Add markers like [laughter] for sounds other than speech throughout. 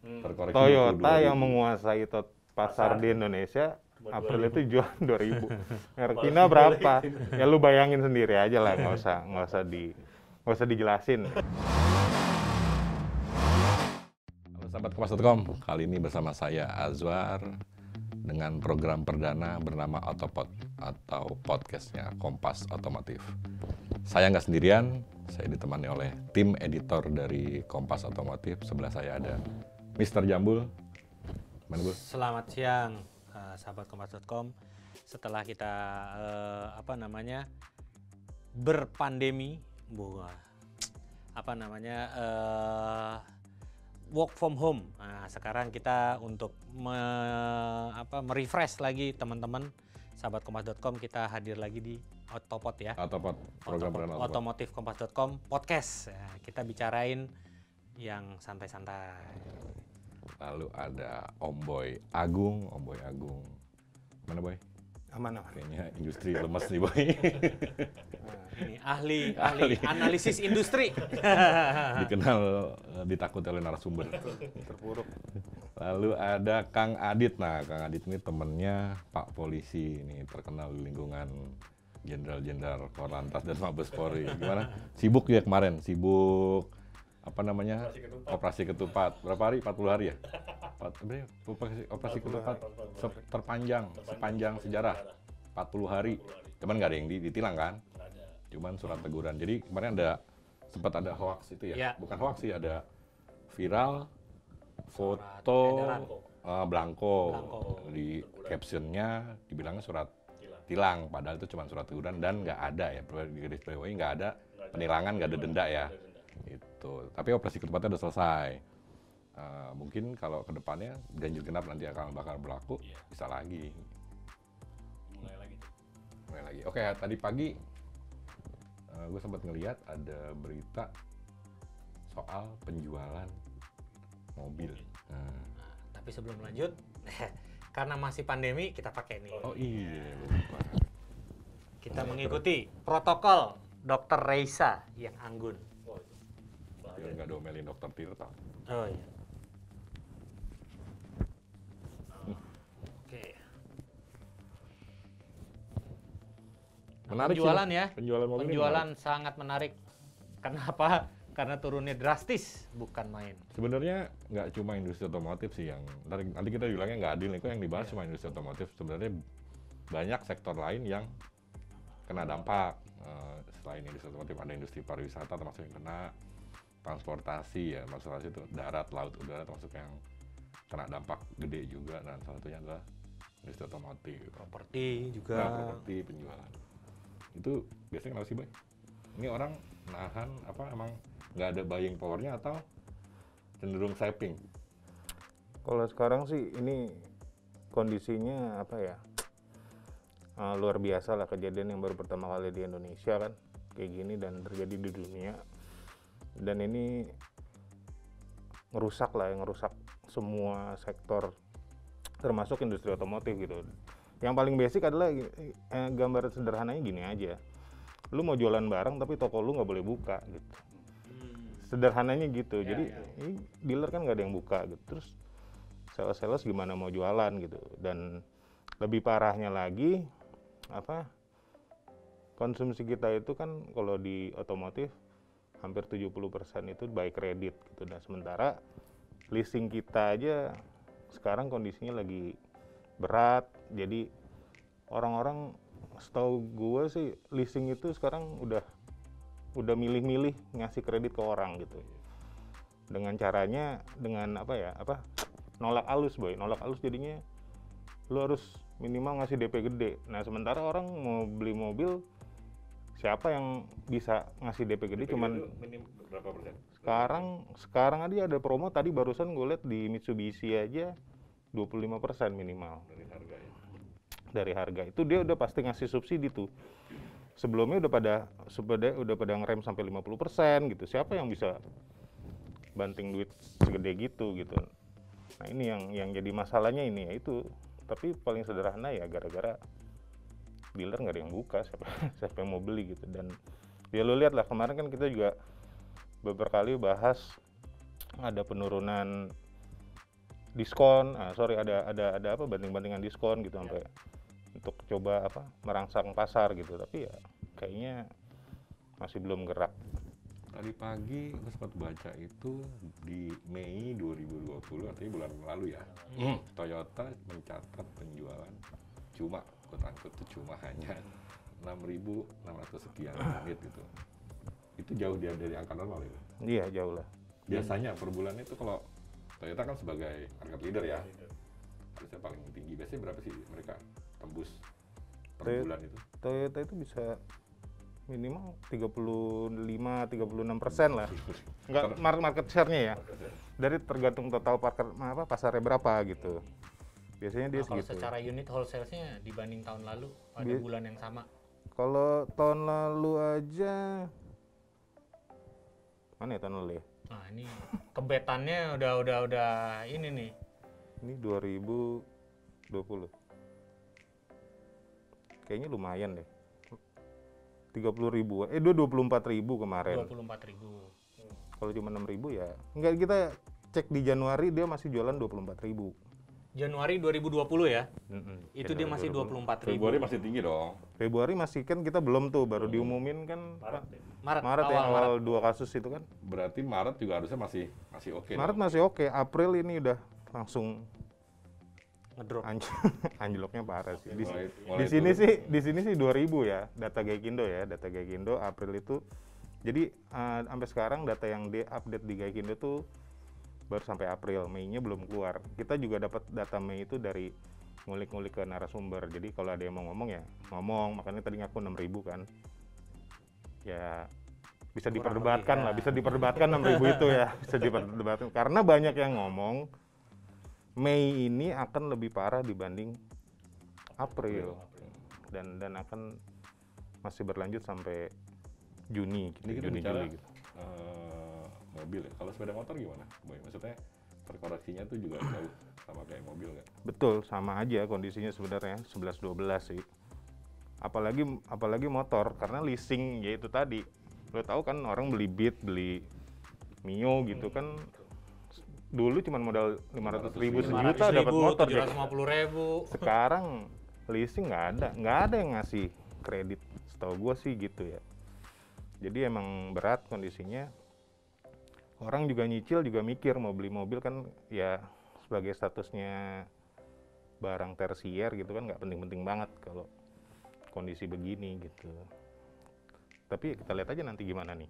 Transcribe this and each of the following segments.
terkoreksi Toyota 22.000. yang menguasai tot- pasar di Indonesia April itu jual 2000 merek Cina berapa? ya lu bayangin sendiri aja lah nggak usah nggak usah di nggak usah dijelasin. Halo sahabat Kompas.com, kali ini bersama saya Azwar dengan program perdana bernama Autopod atau podcastnya Kompas Otomotif. Saya nggak sendirian, saya ditemani oleh tim editor dari Kompas Otomotif. Sebelah saya ada Mr. Jambul. Mana Bu? Selamat siang, eh, sahabat kompas.com. Setelah kita eh, apa namanya berpandemi, buah, apa namanya eh, work from home. Nah, sekarang kita untuk me, apa merefresh lagi teman-teman sahabat kompas.com kita hadir lagi di Autopod ya. Autopod, program. Otomotif kompas.com podcast. Ya, kita bicarain yang santai-santai. Lalu ada Om Boy Agung, Om Boy Agung. Mana Boy? aman aman Kayaknya industri lemes nih Boy. Ini ahli, ahli analisis industri. [laughs] Dikenal eh, ditakut oleh narasumber. terpuruk Lalu ada Kang Adit. Nah, Kang Adit ini temennya Pak Polisi. Ini terkenal di lingkungan jenderal-jenderal Korlantas dan Mabes Polri. Gimana? Sibuk ya kemarin? Sibuk apa namanya? Operasi ketupat. Berapa hari? 40 hari ya? Ya? Operasi, operasi ketupat se- terpanjang sepanjang sejarah. 40 hari. Cuman nggak ada yang di- ditilang kan? Cuman surat teguran. Jadi kemarin ada sempat ada hoax itu ya? Ya. Bukan hoax sih, ada viral foto edaran. eh, blanko. Blanko. di captionnya dibilangnya surat tilang padahal itu cuma surat teguran dan nggak ada ya di garis bawahi nggak ada penilangan nggak ada denda ya itu tapi operasi ketupatnya udah selesai. Eh, mungkin kalau ke depannya ganjil genap nanti akan bakal berlaku bisa lagi. Mulai lagi. Mulai lagi. Oke tadi pagi gue sempat ngelihat ada berita soal penjualan mobil. Nah, Tapi sebelum lanjut, [laughs] karena masih pandemi, kita pakai nih. oh iya lupa Kita mengikuti protokol Dr. Reisa yang anggun. Biar nggak domelin dokter Tirta Oh iya. Oke. Menarik sih, penjualan Mas. ya. Penjualan mobil ini Penjualan sangat menarik. Kenapa? Karena turunnya drastis, bukan main. Sebenarnya nggak cuma industri otomotif sih yang nanti, nanti kita bilangnya nggak adil nih, kok yang dibahas Iya. cuma industri otomotif. Sebenarnya banyak sektor lain yang kena dampak. Eh, selain industri otomotif ada industri pariwisata termasuk yang kena transportasi ya, masalah itu darat, laut, udara termasuk yang kena dampak gede juga dan salah satunya adalah industri otomotif. Properti Nah, juga. properti penjualan. Itu biasanya kenapa sih, Boy? Ini orang nahan apa emang nggak ada buying powernya atau cenderung saving? kalau sekarang sih ini kondisinya apa ya eh, luar biasa lah kejadian yang baru pertama kali di Indonesia kan kayak gini dan terjadi di dunia dan ini ngerusak lah yang ngerusak semua sektor termasuk industri otomotif gitu. Yang paling basic adalah eh, gambar sederhananya gini aja. Lu mau jualan barang tapi toko lu nggak boleh buka gitu. Sederhananya gitu. Jadi ini dealer kan nggak ada yang buka gitu. Terus sales-sales gimana mau jualan gitu. Dan lebih parahnya lagi apa konsumsi kita itu kan kalau di otomotif hampir 70% itu by kredit gitu. Dan sementara leasing kita aja sekarang kondisinya lagi berat. Jadi orang-orang setahu gue sih leasing itu sekarang udah udah milih-milih ngasih kredit ke orang gitu. Dengan caranya dengan apa ya apa nolak alus boy. Nolak alus jadinya lu harus minimal ngasih DP gede. Nah sementara orang mau beli mobil siapa yang bisa ngasih DP gede cuman minim berapa persen? sekarang sekarang aja ada promo tadi barusan gue lihat di Mitsubishi aja 25% minimal. Dari harga ya. dari harga. Itu dia udah pasti ngasih subsidi tuh. Sebelumnya udah pada sepeda udah pada ngerem sampai 50% gitu. Siapa yang bisa banting duit segede gitu gitu? Nah ini yang yang jadi masalahnya ini ya itu. Tapi paling sederhana ya gara-gara dealer nggak ada yang buka siapa [laughs] siapa yang mau beli gitu dan ya lo lihat lah kemarin kan kita juga beberapa kali bahas ada penurunan diskon, ah, sorry ada ada ada apa banding-bandingan diskon gitu sampai untuk coba apa merangsang pasar gitu. Tapi ya kayaknya masih belum gerak. Tadi pagi gue sempat baca itu di Mei 2020 artinya bulan lalu ya. Toyota mencatat penjualan cuma unquote itu cuma hanya 6.600 sekian [clears throat] unit gitu. Itu jauh dia dari angka normal itu. Iya jauh lah. Biasanya per bulan itu kalau Toyota kan sebagai market leader ya, harusnya paling tinggi. Biasanya berapa sih mereka tembus per Toyota- bulan itu? Toyota itu bisa minimal 35 36 persen lah. Enggak [laughs] mar- market share-nya ya. Dari tergantung total parker apa pasarnya berapa gitu. Biasanya dia Nah, kalau segitu. secara unit wholesale-nya dibanding tahun lalu pada Bi- bulan yang sama. Kalau tahun lalu aja mana ya tahun lalu ya? Nah, ini kebetannya udah udah udah ini nih. Ini 2020. Kayaknya lumayan deh. 30 ribu, eh dua 24 ribu kemarin. 24.000 ribu. Kalau cuma 6 ribu ya, enggak kita cek di Januari dia masih jualan 24 ribu. Januari 2020 ya. Itu dia masih 24.000 ribu. Februari masih tinggi dong. Februari masih kan kita belum tuh, baru diumumin kan Pak. Maret, Maret ya awal awal Maret. dua kasus itu kan. Berarti Maret juga harusnya masih masih oke. Maret dong. masih oke, April ini udah langsung ngedrop. anj- [laughs] anjloknya parah sih. Di, Mulai- di mulai sini turun. sih di sini sih 2000 ya, data Gaikindo ya, data Gaikindo April itu. Jadi eh, sampai sekarang data yang di update di Gaikindo tuh baru sampai April, Mei-nya belum keluar. Kita juga dapat data Mei itu dari ngulik-ngulik ke narasumber. Jadi kalau ada yang mau ngomong ya ngomong, makanya tadi ngaku 6000 kan. Ya bisa Kurang diperdebatkan lebih, lah, ya. bisa diperdebatkan 6000 itu ya, bisa diperdebatkan. Karena banyak yang ngomong Mei ini akan lebih parah dibanding April dan dan akan masih berlanjut sampai Juni gitu, Ini kita Juni bicara Juli gitu. eh, mobil ya. Kalau sepeda motor gimana? Boy? Maksudnya terkoreksinya tuh juga jauh sama kayak mobil nggak? Betul, sama aja kondisinya sebenarnya 11 12 sih. Apalagi apalagi motor karena leasing ya itu tadi. Lo tahu kan orang beli Beat, beli Mio gitu kan dulu cuma modal 500 ribu 500.000 sejuta dapat motor deh. 750 ribu. sekarang leasing nggak ada nggak ada yang ngasih kredit setahu gue sih gitu ya jadi emang berat kondisinya orang juga nyicil juga mikir mau beli mobil kan ya sebagai statusnya barang tersier gitu kan nggak penting-penting banget kalau kondisi begini gitu. Tapi kita lihat aja nanti gimana nih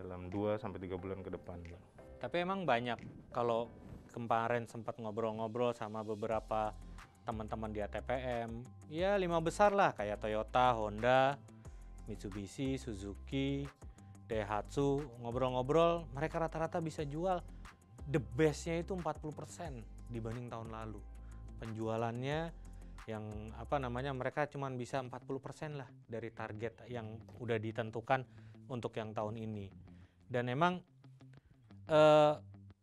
dalam 2 sampai tiga bulan ke depan. Tapi emang banyak kalau kemarin sempat ngobrol-ngobrol sama beberapa teman-teman di ATPM, ya lima besar lah kayak Toyota, Honda, Mitsubishi, Suzuki, Daihatsu, ngobrol-ngobrol mereka rata-rata bisa jual the bestnya itu 40% dibanding tahun lalu. Penjualannya yang apa namanya mereka cuma bisa 40% lah dari target yang udah ditentukan untuk yang tahun ini. Dan emang eh,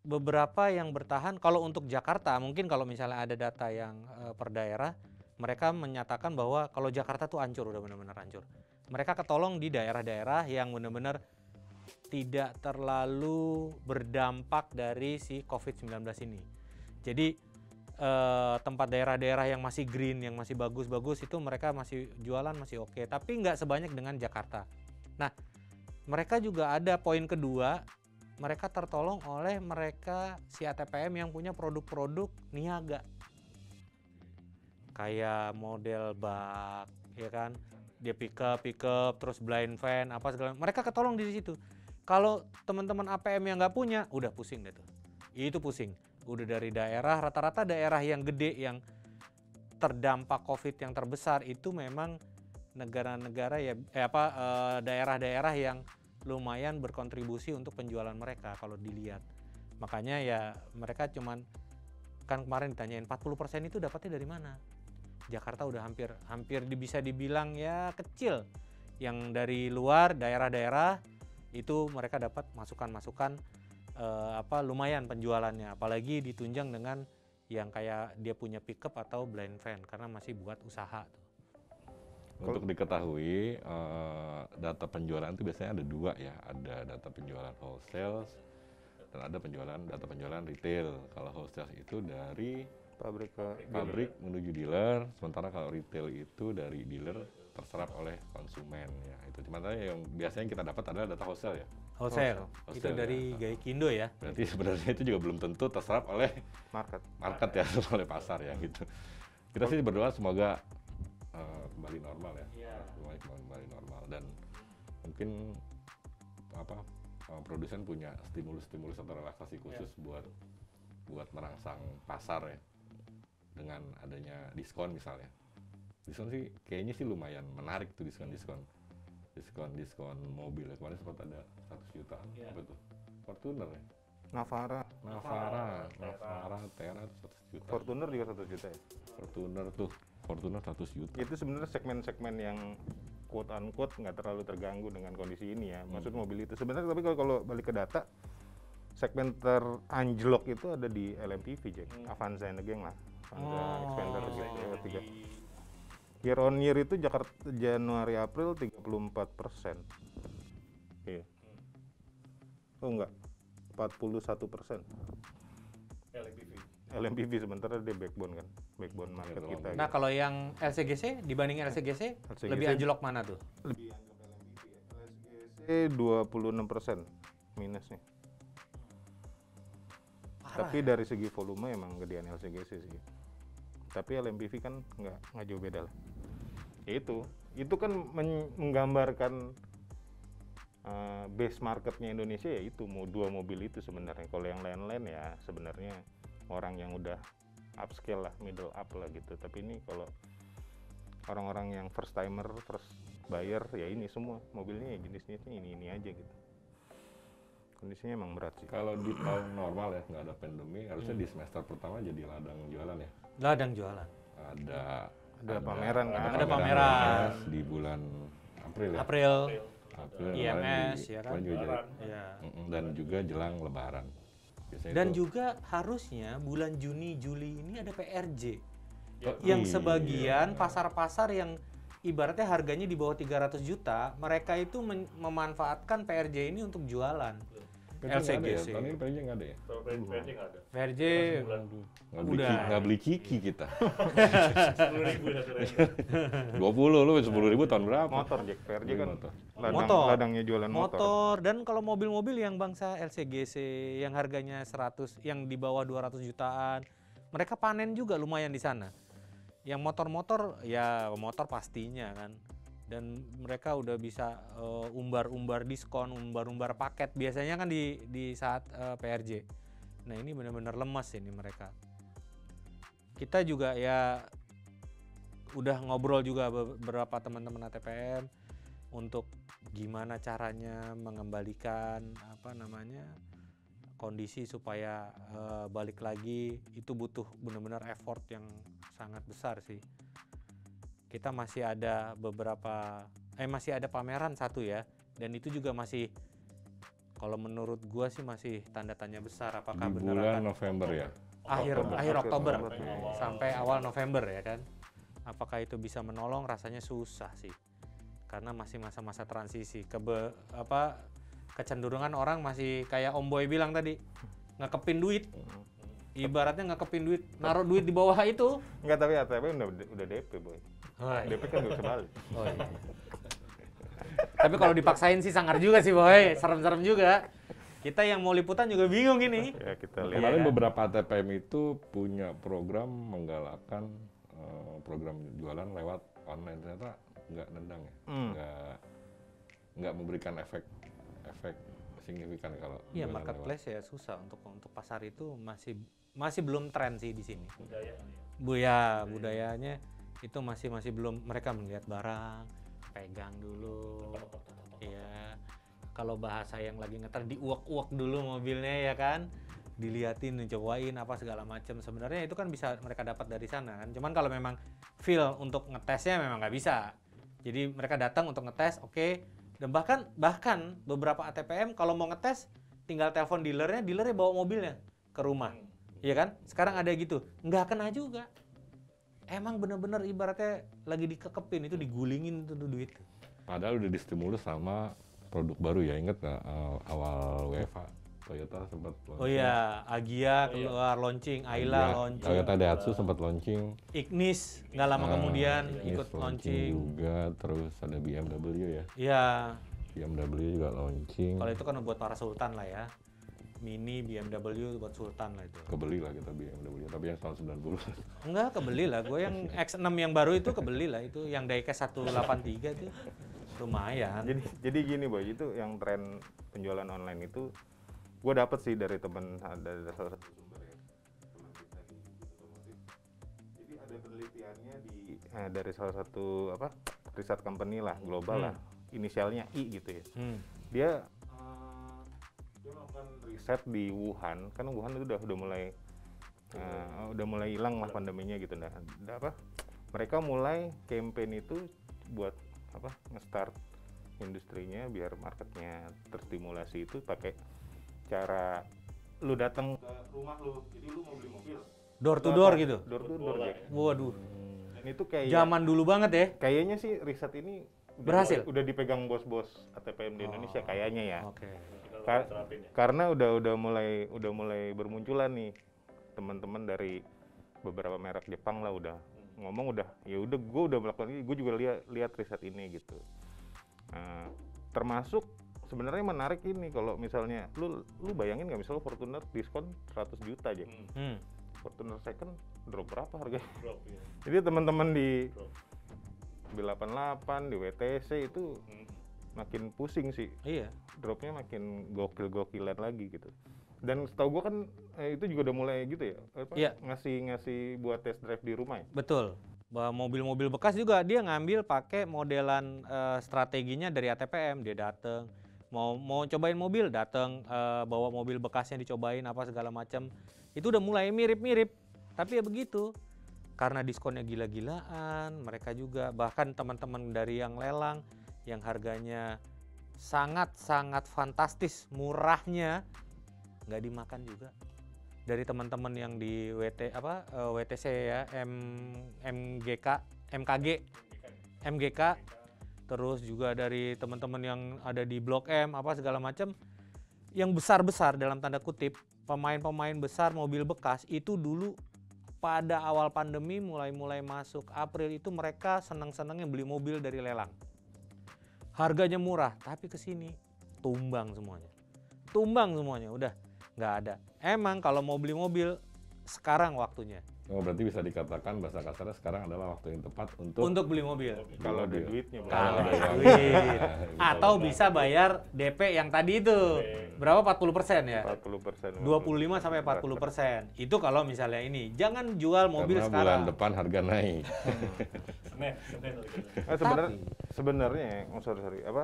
beberapa yang bertahan kalau untuk Jakarta mungkin kalau misalnya ada data yang eh, per daerah mereka menyatakan bahwa kalau Jakarta tuh hancur udah benar-benar hancur. Mereka ketolong di daerah-daerah yang benar-benar tidak terlalu berdampak dari si COVID-19 ini. Jadi eh, tempat daerah-daerah yang masih green, yang masih bagus-bagus itu mereka masih jualan masih oke, tapi nggak sebanyak dengan Jakarta. Nah, mereka juga ada poin kedua, mereka tertolong oleh mereka si ATPM yang punya produk-produk niaga. Kayak model bak, ya kan? Dia pick up, terus blind fan, apa segala. Mereka ketolong di situ. Kalau teman-teman APM yang nggak punya, udah pusing deh tuh. Itu pusing. Udah dari daerah, rata-rata daerah yang gede yang terdampak COVID yang terbesar itu memang negara-negara ya eh apa eh, daerah-daerah yang lumayan berkontribusi untuk penjualan mereka kalau dilihat. Makanya ya mereka cuman kan kemarin ditanyain 40% itu dapatnya dari mana? Jakarta udah hampir hampir bisa dibilang ya kecil. Yang dari luar daerah-daerah itu mereka dapat masukan-masukan eh, apa lumayan penjualannya apalagi ditunjang dengan yang kayak dia punya pickup atau blind van karena masih buat usaha tuh. Untuk diketahui, eh, data penjualan itu biasanya ada dua ya. Ada data penjualan wholesale dan ada penjualan data penjualan retail. Kalau wholesale itu dari pabrik ke pabrik menuju dealer, sementara kalau retail itu dari dealer terserap oleh konsumen ya. Itu cuma tadi yang biasanya kita dapat adalah data wholesale ya. Wholesale. Wholesale, Itu dari ya. Gaikindo ya. Berarti sebenarnya itu juga belum tentu terserap oleh market. market ya, [laughs] oleh pasar ya gitu. Kita sih berdoa semoga eh, kembali normal ya. Iya. Kembali, kembali normal dan mungkin apa eh, produsen punya stimulus-stimulus atau relaksasi khusus buat buat merangsang pasar ya dengan adanya diskon misalnya. Diskon sih kayaknya sih lumayan menarik tuh diskon-diskon. Diskon-diskon mobil ya. Kemarin sempat ada 100 jutaan Iya. apa tuh? Fortuner ya. Navara, Navara, Navara, tuh 100 juta. Fortuner juga satu juta ya. Fortuner tuh, Fortuner 100 juta. Itu sebenarnya segmen-segmen yang quote unquote nggak terlalu terganggu dengan kondisi ini ya. Maksud mobil itu sebenarnya tapi kalau kalau balik ke data segmen teranjlok itu ada di LMPV Jack, Avanza and Gang lah. Avanza, Xpander gitu ya, tiga. Year on year itu Jakarta Januari April 34 persen. Iya. Oh enggak, 41 persen. LPV. LMPV sementara dia backbone kan, backbone market kita. Nah, gitu. kalau yang LCGC dibanding LCGC, LCGC lebih anjlok mana tuh? lebih anjlok LMPV ya. LSGC 26 persen minusnya. Parah. Tapi dari segi volume emang gedean LCGC sih. Tapi LMPV kan nggak nggak jauh beda lah. Ya itu, itu kan men- menggambarkan uh, base marketnya Indonesia ya itu mau dua mobil itu sebenarnya. Kalau yang lain-lain ya sebenarnya orang yang udah upscale lah, middle up lah gitu. Tapi ini kalau orang-orang yang first timer, first buyer ya ini semua mobilnya ya jenis-jenisnya ini ini aja gitu. Kondisinya emang berat sih. Kalau di tahun normal ya, nggak ada pandemi, harusnya di semester pertama jadi ladang jualan ya. Ladang jualan. Ada Ada pameran kan? Ada pameran. Di bulan April ya. April, April IMS, di- ya kan? juga jadi- ya. Dan juga jelang Lebaran. Biasanya Dan itu- juga harusnya bulan Juni Juli ini ada PRJ. Oh, yang iya. sebagian pasar-pasar yang ibaratnya harganya di bawah 300 juta, mereka itu memanfaatkan PRJ ini untuk jualan. Tapi ya, LCGC. Tahun ini PRJ nggak ada ya? Branding nggak ada. PRJ Bulan Nggak beli, nggak beli kiki kita. [laughs] sepuluh ribu render. 20 lu 10 ribu tahun berapa? motor Jack PRJ kan motor. ladang, Motor. ladangnya jualan motor. motor dan kalau mobil-mobil yang bangsa LCGC yang harganya 100 yang di bawah 200 jutaan mereka panen juga lumayan di sana yang motor-motor ya motor pastinya kan dan mereka udah bisa eh, umbar-umbar diskon umbar-umbar paket. Biasanya kan di di saat eh, PRJ nah ini benar-benar lemas ini mereka. Kita juga ya udah ngobrol juga beberapa teman-teman ATPM untuk gimana caranya mengembalikan apa namanya kondisi supaya eh, balik lagi. Itu butuh benar-benar effort yang sangat besar sih kita masih ada beberapa eh masih ada pameran satu ya dan itu juga masih kalau menurut gua sih masih tanda tanya besar apakah Di benar bulan akan November ya. akhir Oktober. akhir Oktober Oktober. sampai awal November ya kan. Apakah itu bisa menolong? Rasanya susah sih. Karena masih masa-masa transisi. Kebe apa kecenderungan orang masih kayak Om Boy bilang tadi, ngekepin duit. Ibaratnya ngekepin duit, naruh duit di bawah itu. Enggak tapi ATP udah udah DP boy. Oh, DP kan bisa balik. [laughs] Oh, iya. Tapi kalau dipaksain sih sangar juga sih boy, serem-serem juga. Kita yang mau liputan juga bingung ini. Ya kita lihat. Kemarin Iya. beberapa ATPM itu punya program menggalakkan eh, program jualan lewat online ternyata nggak nendang ya, Hmm. nggak nggak memberikan efek efek signifikan kalau Iya marketplace ya susah untuk untuk pasar itu masih masih belum tren sih di sini. budaya ya. Bu ya budayanya itu masih masih belum mereka melihat barang, pegang dulu. Iya. Kalau bahasa yang lagi ngetar diuak-uak dulu mobilnya ya kan. Diliatin, dicobain apa segala macam. Sebenarnya itu kan bisa mereka dapat dari sana kan. Cuman kalau memang feel untuk ngetesnya memang nggak bisa. Jadi mereka datang untuk ngetes, oke. Dan bahkan bahkan beberapa ATPM kalau mau ngetes tinggal telepon dealernya, dealernya bawa mobilnya ke rumah. Iya kan? Sekarang ada gitu. Nggak kena juga. Emang bener-bener ibaratnya lagi dikekepin itu digulingin itu tuh duit. Padahal udah distimulus sama produk baru ya, inget nggak eh, awal WFA Toyota sempat Oh iya, Agia Oh iya. keluar launching, Ayla Iya, launching, Toyota Daihatsu sempat launching. Ignis nggak lama Ah, kemudian Ignis ikut launching. juga, terus ada BMW ya. Iya, BMW juga launching. kalau itu kan buat para sultan lah ya. Mini BMW buat sultan lah itu. Kebeli lah kita BMW, tapi yang tahun 90. Enggak, kebeli lah. Gue yang X6 yang baru itu kebeli lah itu, yang diecast 183 itu lumayan. Jadi jadi gini boy, itu yang tren penjualan online itu gue dapet sih dari temen ada dari salah satu sumber ya teman kita di otomotif. Jadi ada penelitiannya di eh, dari salah satu apa riset company lah global Hmm. lah, inisialnya I gitu ya. Hmm. Dia dia melakukan riset di Wuhan, kan Wuhan itu udah udah mulai eh, udah mulai hilang lah pandeminya gitu nah. Apa? Mereka mulai campaign itu buat apa? Nge-start industrinya biar marketnya terstimulasi itu pakai cara lu datang ke rumah lu, jadi lu mau beli mobil. Door to door gitu. Door to door Jack. Waduh. Dan itu kayak Zaman dulu banget ya. kayaknya sih riset ini udah Berhasil? udah dipegang bos-bos ATPM di Indonesia kayaknya ya. Oke. Tinggal Ka- terapin ya. karena udah udah mulai udah mulai bermunculan nih teman-teman dari beberapa merek Jepang lah udah ngomong udah ya udah gue udah melakukan ini gue juga lihat lihat riset ini gitu Nah, termasuk sebenarnya menarik ini kalau misalnya lu lu bayangin nggak misalnya Fortuner diskon 100 juta aja Hmm, Hmm. Fortuner second drop berapa harganya [laughs] drop ya. jadi teman-teman di Drop. B88 di WTC itu Hmm. Makin pusing sih Iya. dropnya makin gokil-gokilan lagi gitu. Dan setahu gua kan eh, itu juga udah mulai gitu ya, apa, Iya. ngasih ngasih buat test drive di rumah ya. Betul. Mobil-mobil bekas juga dia ngambil pakai modelan eh, strateginya dari ATPM. Dia dateng mau mau cobain mobil, dateng eh, bawa mobil bekasnya dicobain apa segala macam. Itu udah mulai mirip-mirip. Tapi ya begitu. Karena diskonnya gila-gilaan, mereka juga bahkan teman-teman dari yang lelang yang harganya sangat-sangat fantastis, murahnya nggak dimakan juga. Dari teman-teman yang di WT apa eh, WTC ya M MGK MKG MGK terus juga dari teman-teman yang ada di Blok M apa segala macam yang besar-besar dalam tanda kutip pemain-pemain besar mobil bekas itu dulu pada awal pandemi mulai-mulai masuk April itu mereka senang-senangnya beli mobil dari lelang harganya murah tapi ke sini tumbang semuanya. Tumbang semuanya udah nggak ada. Emang kalau mau beli mobil sekarang waktunya Oh, berarti bisa dikatakan bahasa kasarnya sekarang adalah waktu yang tepat untuk untuk beli mobil. Kalau ada duitnya, kalau ada duit. Atau bisa bayar DP yang tadi itu. Berapa? 40 persen ya? 40 persen. 25 sampai 40 persen. Itu kalau misalnya ini jangan jual mobil Karena sekarang. bulan depan harga naik. [laughs] Lagi. Eh, sebenarnya sebenarnya oh, sorry sorry apa?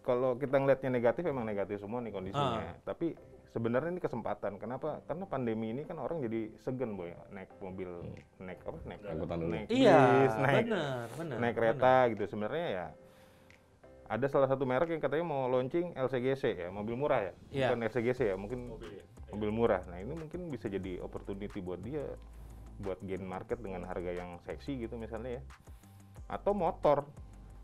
Kalau kita ngelihatnya negatif emang negatif semua nih kondisinya. Tapi sebenarnya ini kesempatan. Kenapa? Karena pandemi ini kan orang jadi segan boy naik mobil, naik apa? Naik Angkutan naik iya bis, naik benar benar naik kereta gitu sebenarnya ya ada salah satu merek yang katanya mau launching LCGC ya mobil murah ya Iya. bukan LCGC ya mungkin Mobil ya. mobil murah nah ini mungkin bisa jadi opportunity buat dia buat gain market dengan harga yang seksi gitu misalnya ya atau motor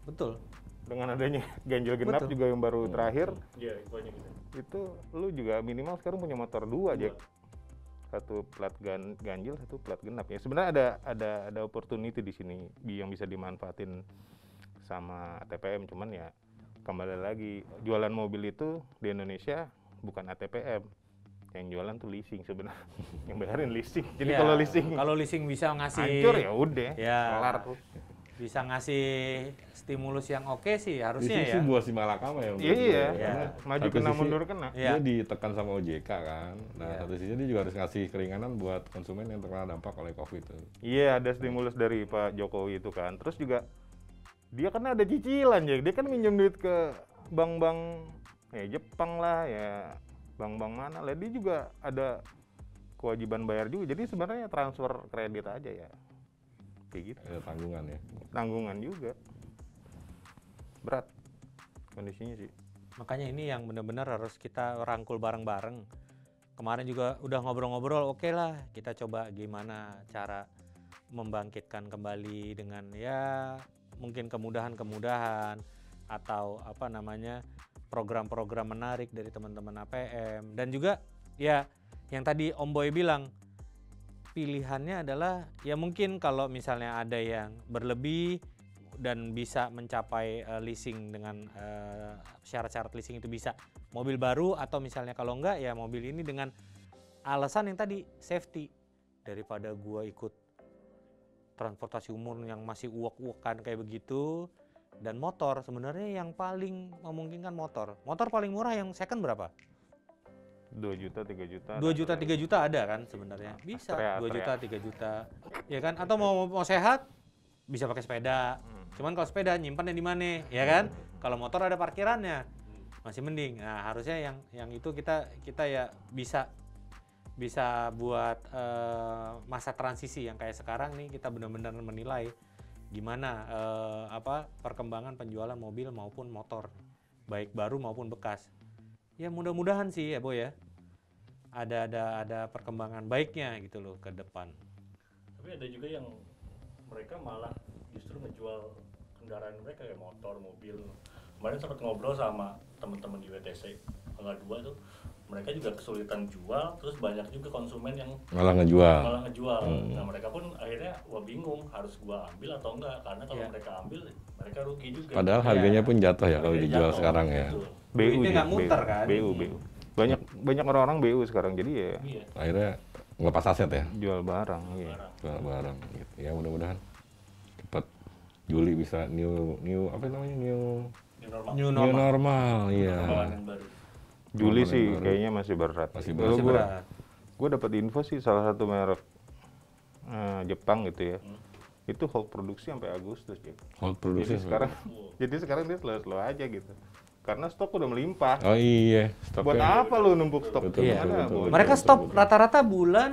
betul dengan adanya [laughs] ganjil genap Betul. juga yang baru terakhir Iya, infonya gitu. itu lu juga minimal sekarang punya motor dua aja. Dua. satu plat gan- ganjil satu plat genap. Ya sebenarnya ada ada ada opportunity di sini bi- yang bisa dimanfaatin sama ATPM cuman ya kembali lagi jualan mobil itu di Indonesia bukan ATPM yang jualan tuh leasing sebenarnya. [laughs] Yang bayarin leasing. Jadi Iya, kalau leasing kalau leasing bisa ngasih hancur ya udah. Ya. kelar tuh bisa ngasih stimulus yang oke sih Di harusnya sisi ya buah si malakama ya. iya. Iya. Karena maju kena sisi mundur kena Iya. Dia ditekan sama OJK kan. Nah, Iya. satu sisi dia juga harus ngasih keringanan buat konsumen yang terkena dampak oleh Covid itu. Iya ada stimulus dari Pak Jokowi itu kan. Terus juga dia kan ada cicilan ya. Dia kan minjem duit ke bank-bank ya Jepang lah ya bank-bank mana lah. Dia juga ada kewajiban bayar juga. Jadi sebenarnya transfer kredit aja ya. Kayak gitu. Ada tanggungan ya. Tanggungan juga. Berat kondisinya sih. Makanya ini yang benar-benar harus kita rangkul bareng-bareng. Kemarin juga udah ngobrol-ngobrol, oke lah kita coba gimana cara membangkitkan kembali dengan ya mungkin kemudahan-kemudahan atau apa namanya program-program menarik dari teman-teman APM dan juga ya yang tadi Om Boy bilang pilihannya adalah ya mungkin kalau misalnya ada yang berlebih dan bisa mencapai eh, leasing dengan eh, syarat-syarat leasing itu bisa mobil baru atau misalnya kalau enggak ya mobil ini dengan alasan yang tadi safety. Daripada gua ikut transportasi umum yang masih uak-uakan kayak begitu dan motor sebenarnya yang paling memungkinkan motor. Motor paling murah yang second berapa 2 juta, 3 juta. 2 juta 3 juta ada kan sebenarnya. Bisa Astrea, 2 Astrea. juta 3 juta. Ya kan? Atau mau mau sehat bisa pakai sepeda. Hmm. cuman kalau sepeda nyimpannya di mana? Ya kan? Kalau motor ada parkirannya masih mending. Nah harusnya yang yang itu kita kita ya bisa bisa buat eh, masa transisi yang kayak sekarang nih kita benar-benar menilai gimana eh, apa perkembangan penjualan mobil maupun motor baik baru maupun bekas. Ya mudah-mudahan sih ya boy ya ada ada ada perkembangan baiknya gitu loh ke depan Tapi ada juga yang mereka malah justru ngejual kendaraan mereka kayak motor, mobil. Kemarin sempat ngobrol sama teman-teman di WTC Tanggal 2 tuh mereka juga kesulitan jual, terus banyak juga konsumen yang Malah ngejual. malah ngejual. Hmm. Nah mereka pun akhirnya wah bingung harus gua ambil atau enggak karena kalau Iya. mereka ambil mereka rugi juga. Padahal harganya pun jatuh ya kalau dijual jatuh, sekarang ya. BU nggak muter BU. kan? BU, BU. Banyak banyak orang-orang BU sekarang jadi ya Iya. Akhirnya ngelepas aset ya, jual barang. Iya. barang. jual barang. Gitu. Ya mudah-mudahan cepat Juli bisa new new apa namanya new Ini normal. new new normal normal. Iya. Baru. Juli Normal sih baru. kayaknya masih berat. Masih. Masih gua- berat. gue dapat info sih salah satu merek eh, Jepang gitu ya Hmm. itu hold produksi sampai Agustus Jack. Hold jadi produksi. sekarang Wow. [laughs] jadi sekarang dia slow slow aja gitu karena stok udah melimpah Oh iya, buat stoknya. apa lu numpuk stok Betul, Iya. betul, betul, mereka betul, stop betul. rata-rata bulan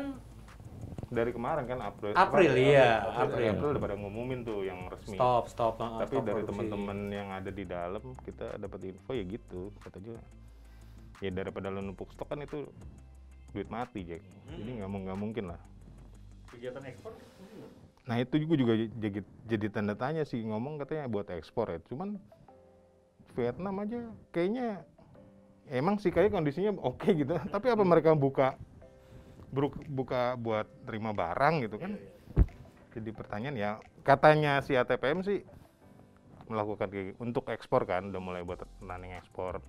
dari kemarin kan April April, apa, iya, April, April. April udah pada ngumumin tuh yang resmi stop stop uh, tapi stop dari teman-teman yang ada di dalam kita dapat info ya gitu kata juga ya daripada lu numpuk stok kan itu duit mati Jack jadi nggak mau nggak mungkin lah Kegiatan ekspor? Nah itu juga juga jadi, jadi tanda tanya sih ngomong katanya buat ekspor ya. Cuman Vietnam aja kayaknya emang sih kayak kondisinya oke gitu. Tapi apa mereka buka buka buat terima barang gitu kan? Jadi pertanyaan ya katanya si ATPM sih melakukan kayak untuk ekspor kan udah mulai buat running ekspor.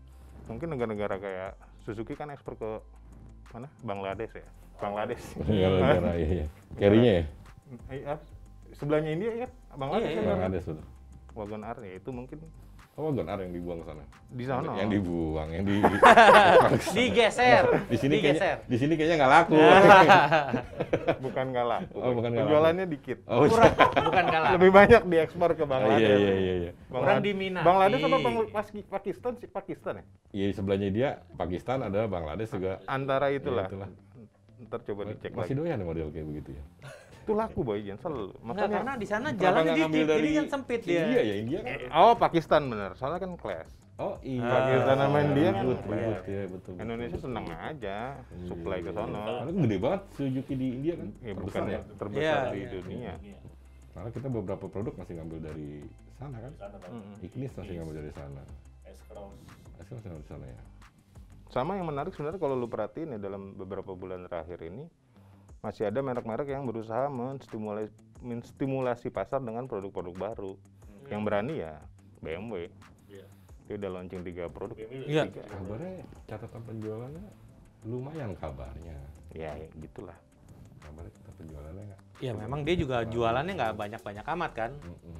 Mungkin negara-negara kayak Suzuki kan ekspor ke mana? Bangladesh ya. Bangladesh. Gara-gara iya, iya. [laughs] Carry-nya ya? Sebelahnya India kan Bangladesh Iya, kan? iya. Bangladesh betul. Wagon R ya itu mungkin Oh, R yang dibuang ke sana. di sana Yang dibuang, yang di [laughs] [laughs] digeser di sini digeser kayaknya di sini kayaknya nggak laku. [laughs] bukan nggak laku Oh, bukan nggak laku. penjualannya dikit oh, kurang bukan kalah lebih banyak diekspor ke Oh, Bangladesh iya iya iya iya. Kurang diminati. Bangladesh apa Bangl- Pas- Pakistan sih Pakistan ya Iya di sebelahnya dia Pakistan ada Bangladesh juga. antara itulah, itulah. ntar coba dicek Masih lagi doyan ya model kayak begitu ya. Itu laku boy Jan selalu Enggak, karena di sana jalannya ngambil dikit jadi kan sempit dia Iya ya India kan. oh Pakistan bener soalnya kan clash Oh iya. Pakistan sama India kan ribut, ribut ya betul. Indonesia seneng aja supply ke Iya, sono iya. Karena gede banget Suzuki di India kan. ya Terbesar bukan ya. terbesar Iya, di iya. dunia Iya. Karena kita beberapa produk masih ngambil dari sana kan. Di sana. Ignis masih ngambil dari sana. S-Cross. Asli masih ngambil dari sana ya. Sama yang menarik sebenarnya kalau lu perhatiin ya dalam beberapa bulan terakhir ini masih ada merek-merek yang berusaha menstimulasi, menstimulasi pasar dengan produk-produk baru. Yang berani ya BMW. Iya. Dia udah launching tiga produk. Iya. Tiga. Kabarnya catatan penjualannya lumayan kabarnya. Ya, ya gitulah. Kabarnya catatan penjualannya nggak. ya memang dia juga jualannya nggak banyak-banyak amat kan Mm-mm.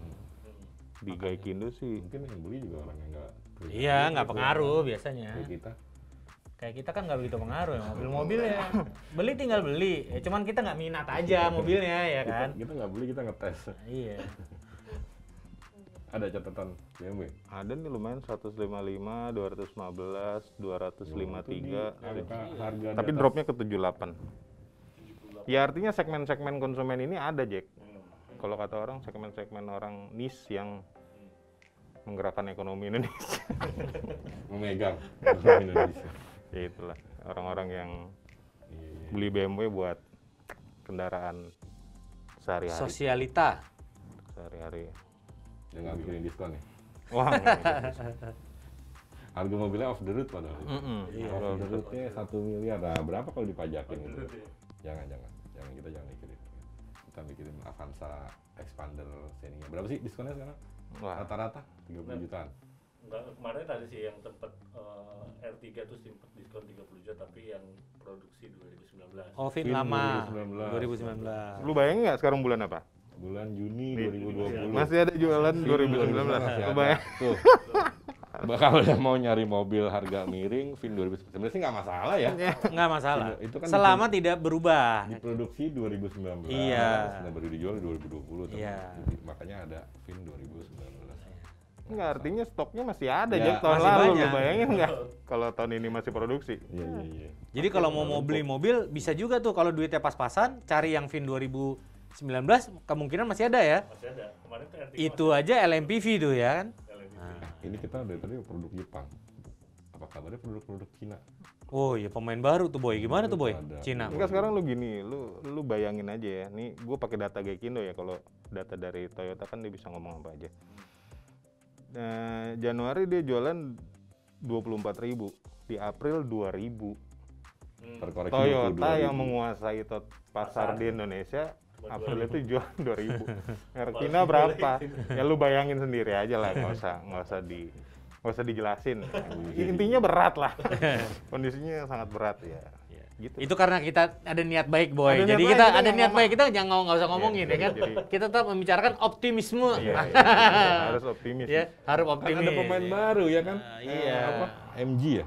Di Gaikindo sih Mungkin yang beli juga orang yang nggak. iya nggak pengaruh biasanya Kayak kita. Kayak kita kan nggak begitu pengaruh ya mobil-mobil ya beli tinggal beli ya cuman kita nggak minat aja mobilnya ya kan kita nggak beli kita ngetes. iya Ada catatan BMW. ada nih lumayan 155, 215, 253. Angka harga Tapi dropnya ke 78. Ya artinya segmen-segmen konsumen ini ada Jack. Kalau kata orang segmen-segmen orang niche yang menggerakkan ekonomi Indonesia. [laughs] memegang orang Indonesia. Ya itulah orang-orang yang Iya, iya. beli BMW buat kendaraan sehari-hari sosialita sehari-hari Yang nggak bikin diskon ya. wah. [laughs] Harga mobilnya off the road padahal. Mm-mm. Iya, Off the roadnya satu miliar. Nah, berapa kalau dipajakin itu? Deh. Jangan, jangan. Jangan kita jangan mikirin. Kita mikirin Avanza Expander seninya. Berapa sih diskonnya sekarang? Wah, Rata-rata 30 jutaan. Enggak, kemarin ada sih yang tempat eh, R3 tuh sempat diskon 30 juta tapi yang produksi 2019. Oh, Vin Vin lama. 2019. 2019. lu bayangin nggak sekarang bulan apa? Bulan Juni Iya. 2020. Masih ada jualan Vin 2019. masih Lu ada. bayang? Tuh. [laughs] Bah, Kalau yang mau nyari mobil harga miring, Vin 2019 sebenarnya sih nggak masalah ya. Nggak masalah. Itu kan Selama tidak berubah. Diproduksi 2019. Iya. Nah, baru dijual 2020. tapi Iya. Makanya ada Vin 2019. Enggak, artinya stoknya masih ada Ya, Jack tahun masih lalu lu banyak. bayangin nggak [laughs] kalau tahun ini masih produksi? Iya, iya, iya. Jadi kalau mau mau beli mobil bisa juga tuh kalau duitnya pas-pasan cari yang Vin 2019 kemungkinan masih ada ya. Masih ada. Kemarin tuh R3 Itu aja LMPV tuh ya kan. masih Nah. Ini kita dari tadi produk Jepang. Apa kabarnya produk-produk Cina? Oh iya pemain baru tuh boy. Gimana tuh boy? Ada. Cina. Enggak sekarang lu gini, lu lu bayangin aja ya. Nih gue pakai data Gaikindo ya kalau data dari Toyota kan dia bisa ngomong apa aja. Nah, Januari dia jualan 24.000, di April 2.000. Hmm. Terkoreksi Toyota 22.000. yang menguasai to- pasar [laughs] Pasar. di Indonesia April 2.000. itu jual 2000. Erkina Paling berapa? Ya lu bayangin sendiri aja lah, nggak usah nggak usah di nggak usah dijelasin. Intinya berat lah. [laughs] Kondisinya sangat berat ya. Iya. Gitu. Itu karena kita ada niat baik boy. Ada niat Jadi baik, kita kita ada niat ngomong. baik kita jangan nggak usah ngomongin ya kan. jadi- Kita tetap membicarakan optimisme. Iya, iya. [laughs] harus optimis. Ya, harus Kan optimis. ada pemain baru ya kan? Eh, iya. apa? MG ya?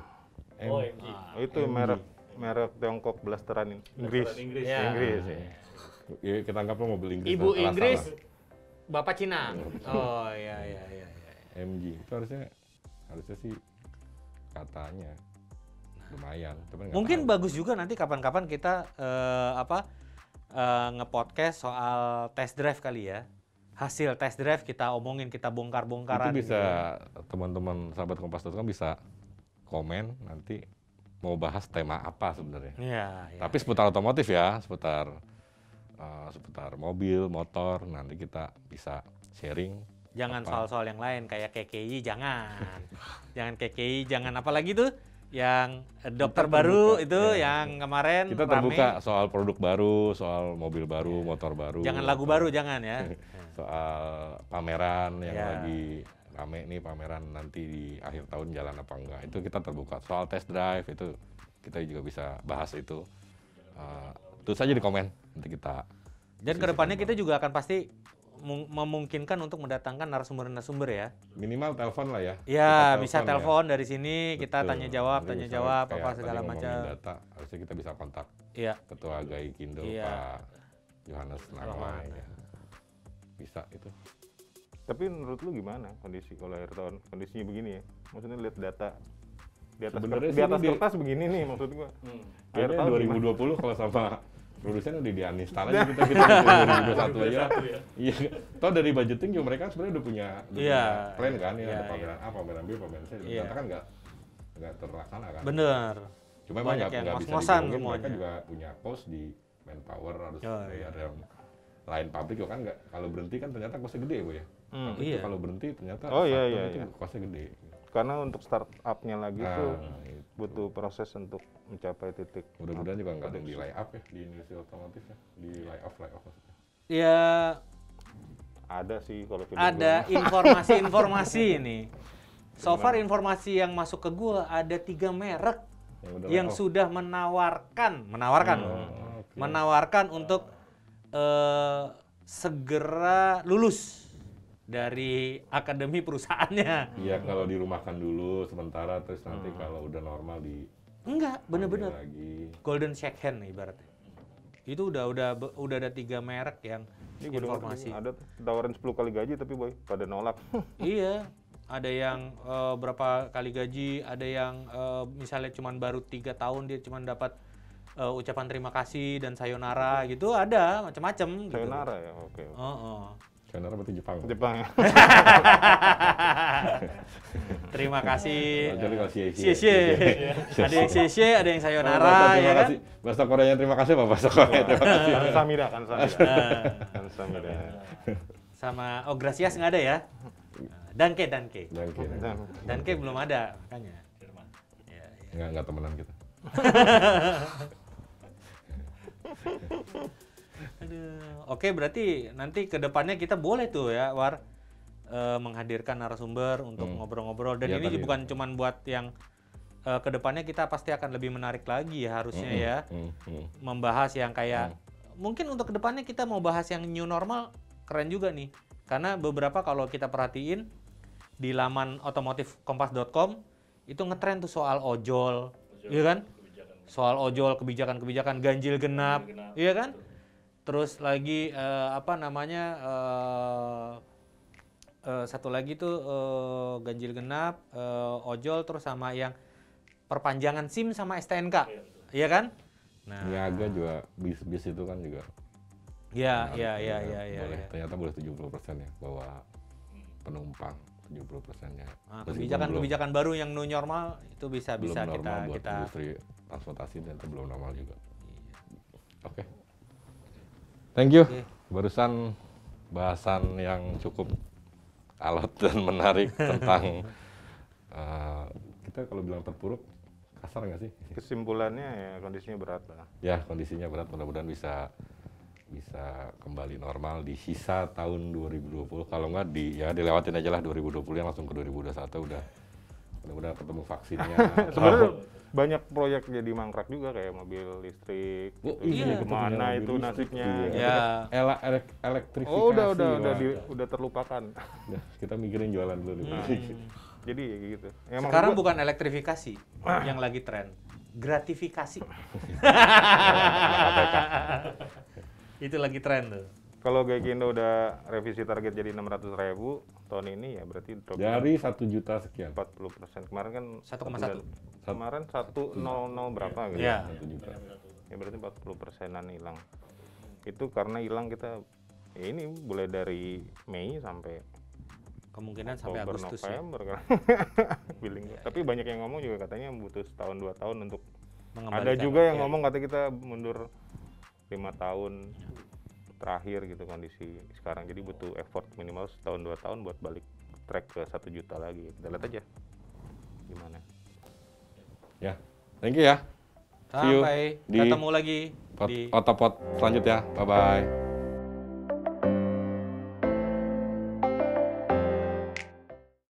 M- Oh, MG. Oh, itu merek merek Tiongkok blasteran Inggris. Blasteran Inggris. Iya. Inggris ya. Ya, kita anggaplah mobil Inggris. Ibu lah, Inggris, salah. bapak Cina. Oh iya iya iya. iya. MG itu harusnya harusnya sih katanya lumayan. Cuman Mungkin tahu. bagus juga nanti kapan-kapan kita eh, apa eh, nge-podcast soal test drive kali ya. Hasil test drive kita omongin, kita itu bongkar-bongkaran. bisa gitu. teman-teman sahabat kompas kan bisa komen nanti mau bahas tema apa sebenarnya. Iya, iya. Tapi seputar otomotif ya, seputar eh, seputar mobil, motor, nanti kita bisa sharing. jangan soal-soal yang lain kayak KKI jangan. [laughs] jangan KKI, jangan apa lagi tuh yang eh, dokter Kita baru terbuka, itu ya. yang kemarin Kita rame. terbuka soal produk baru, soal mobil baru, motor baru. Jangan lagu atau baru jangan ya. [laughs] Soal pameran yang Ya. lagi rame nih pameran nanti di akhir tahun jalan apa enggak. Itu kita terbuka. Soal test drive itu kita juga bisa bahas itu. Eh, terus aja di komen nanti kita Dan ke depannya kita juga akan pasti memungkinkan untuk mendatangkan narasumber-narasumber ya. minimal telepon lah ya. Ya, Kita bisa ya. telepon dari sini, kita Betul. tanya jawab, tanya jawab, apa segala macam. data, harusnya kita bisa kontak Iya. Ketua Gaikindo Iya. Pak Yohanes. Yohanes. ya. Bisa itu. Tapi menurut lu gimana kondisi kalau akhir tahun? Kondisinya begini ya. Maksudnya lihat data di atas di atas ini di- kertas begini nih maksud gua. Hmm. Akhir Kayaknya tahun 2020 kalau sama produsen udah di uninstall aja kita kita bikin 2021 aja. ya. Iya. Toh dari budgeting juga mereka sebenarnya udah punya, udah Iya. punya plan kan ya Iya, ada pameran A, pameran B, pameran C. Iya. Ternyata kan nggak nggak terlaksana kan. Bener. Cuma emang Banyak nggak yang nggak bisa dibohongin, mereka juga punya cost di manpower harus Oh, bayar yang lain pabrik juga kan nggak kalau berhenti kan ternyata costnya gede bu ya. Hmm. Pabrik tuh Iya. kalau berhenti ternyata Oh, iya, iya, itu iya. costnya gede. Karena untuk startupnya lagi tuh Nah, itu. butuh proses untuk mencapai titik. Mudah-mudahan juga nggak ada yang di lay up ya di industri otomotif ya, di lay off lay off maksudnya. Ya Ada sih kalau ada informasi-informasi [laughs] ini. So far informasi yang masuk ke gua ada tiga merek Yang yang sudah menawarkan, menawarkan, Oh, oke. menawarkan untuk eh, segera lulus dari akademi perusahaannya. Iya kalau dirumahkan dulu sementara terus nanti Hmm. kalau udah normal di Enggak, bener-bener lagi. golden shake hand ibaratnya. Itu udah udah udah ada tiga merek yang Ini dengar informasi. ada tuh, tawaran 10 kali gaji tapi boy pada nolak. [laughs] iya, ada yang eh, berapa kali gaji, ada yang eh, misalnya cuman baru tiga tahun dia cuman dapat eh, ucapan terima kasih dan sayonara gitu, ada macam-macam. Gitu. Sayonara ya, oke. oke. Oh, oh. Channel berarti Jepang. Jepang [laughs] terima kasih. Jadi kalau cie Cie cie. Ada yang cie cie, ada yang sayonara Bahasa ya terima kan. kasih. Bahasa Koreanya terima kasih apa bahasa Korea terima kasih. kan Samida, kan Samida. Nah, kan Samida. sama oh gracias nggak ada ya. Danke, Danke. Dan kira Danke belum ada, makanya. Ya, ya. nggak nggak temenan kita. [laughs] Aduh. Oke, berarti nanti ke depannya kita boleh tuh ya, War, eh, menghadirkan narasumber untuk Hmm. ngobrol-ngobrol. Dan Iya, ini tadi. bukan cuman buat yang eh, ke depannya kita pasti akan lebih menarik lagi ya harusnya Mm-mm, ya, mm, mm. membahas yang kayak mungkin untuk ke depannya kita mau bahas yang new normal keren juga nih. Karena beberapa kalau kita perhatiin di laman otomotifkompas.com itu ngetren tuh soal ojol, iya kan? Soal ojol kebijakan-kebijakan ganjil genap, Ganjil genap, iya kan? betul. Terus lagi eh, apa namanya eh, eh, satu lagi tuh eh, ganjil genap, eh, ojol, terus sama yang perpanjangan SIM sama STNK, Iya, iya kan? Nah, Niaga juga bis bis itu kan juga. ya, menarik ya, juga. ya, ya, ya, boleh, ya. Ternyata boleh 70% ya bawa penumpang 70 persennya. Nah, kebijakan-kebijakan baru yang new normal itu bisa belum bisa normal kita buat kita industri transportasi dan itu belum normal juga. Oke. Thank you. Oke. Barusan bahasan yang cukup alot [laughs] dan menarik tentang [laughs] eh, kita kalau bilang terpuruk kasar nggak sih? Kesimpulannya ya kondisinya berat lah. Ya kondisinya berat mudah-mudahan bisa bisa kembali normal di sisa tahun 2020 kalau nggak di ya dilewatin aja lah 2020 yang langsung ke 2021 udah mudah-mudahan ketemu vaksinnya [laughs] Sebenarnya banyak proyek jadi mangkrak juga kayak mobil listrik. Oh, gitu. iya, itu Gimana itu mobil nasibnya? gitu. ya Ela- elek- elektrifikasi Oh udah udah udah di- udah terlupakan. Udah, kita mikirin jualan dulu nih. Jadi ya gitu. Ya, sekarang gua- bukan elektrifikasi yang lagi tren, gratifikasi. [laughs] itu lagi tren tuh. Kalau Gaikindo udah revisi target jadi 600 ribu tahun ini ya berarti drop Dari satu juta sekian. 40 persen. Kemarin kan 1,1. Kemarin 100 berapa gitu. Iya. Satu juta. Ya berarti 40 persenan hilang. Itu karena hilang kita ya ini mulai dari Mei sampai Kemungkinan sampai Oktober, Agustus ya. November kan. [laughs] Billing. Tapi banyak yang ngomong juga katanya butuh setahun dua tahun untuk ada juga yang Oke. ngomong kata kita mundur lima tahun terakhir gitu kondisi sekarang jadi butuh effort minimal setahun dua tahun buat balik track ke satu juta lagi kita lihat aja gimana Ya, thank you ya. See you Sampai di ketemu lagi Pot- di Otopot selanjutnya. Bye bye.